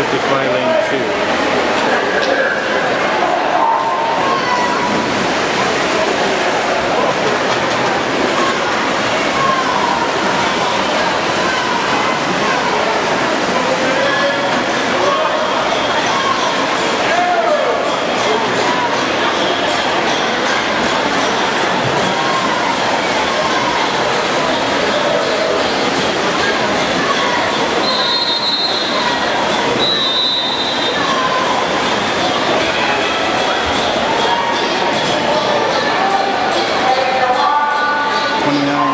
55 lane 2. coming out.